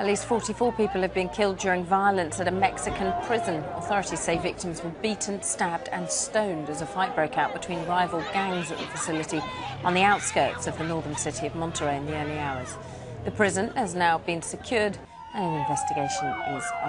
At least 44 people have been killed during violence at a Mexican prison. Authorities say victims were beaten, stabbed, and stoned as a fight broke out between rival gangs at the facility on the outskirts of the northern city of Monterrey in the early hours. The prison has now been secured and an investigation is underway.